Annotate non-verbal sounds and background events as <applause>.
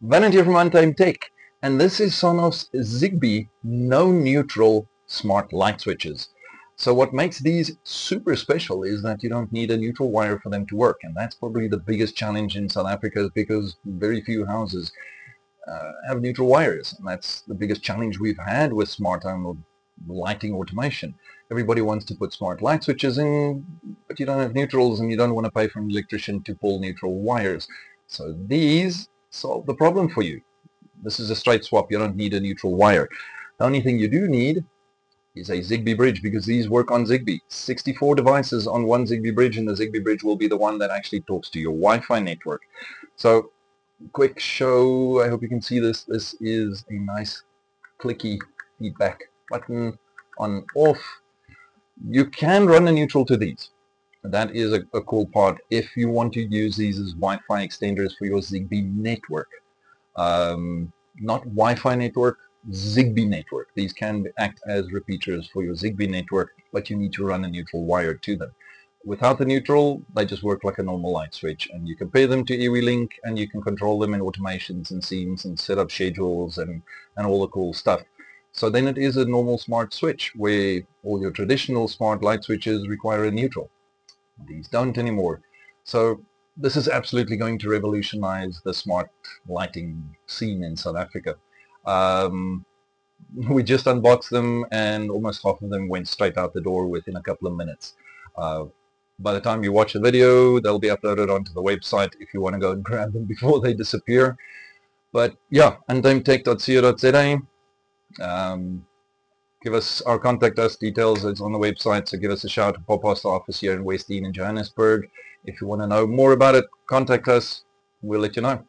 Valent here from Untamed Tech, and this is Sonoff Zigbee no neutral smart light switches. So what makes these super special is that you don't need a neutral wire for them to work, and that's probably the biggest challenge in South Africa because very few houses uh, have neutral wires, and that's the biggest challenge we've had with smart home lighting automation. Everybody wants to put smart light switches in, but you don't have neutrals and you don't want to pay for an electrician to pull neutral wires. So these solve the problem for you. This is a straight swap. You don't need a neutral wire. The only thing you do need is a Zigbee bridge because these work on Zigbee. 64 devices on one Zigbee bridge and the Zigbee bridge will be the one that actually talks to your Wi-Fi network. So quick show. I hope you can see this. This is a nice clicky feedback button on off. You can run a neutral to these. That is a, a, cool part if you want to use these as Wi-Fi extenders for your Zigbee network. Um, not Wi-Fi network, Zigbee network. These can act as repeaters for your Zigbee network, but you need to run a neutral wire to them. Without the neutral, they just work like a normal light switch, and you can pair them to eWeLink, and you can control them in automations and scenes and set up schedules and, and all the cool stuff. So then it is a normal smart switch, where all your traditional smart light switches require a neutral. These don't anymore. So this is absolutely going to revolutionize the smart lighting scene in South Africa. Um, we just unboxed them and almost half of them went straight out the door within a couple of minutes. Uh, by the time you watch the video, they'll be uploaded onto the website if you want to go and <laughs> grab them before they disappear. But yeah, untamedtech.co.za. Um, give us our contact us. Details it's on the website so give us a shout. To pop the office here in Westdene in Johannesburg. If you want to know more about it contact us. We'll let you know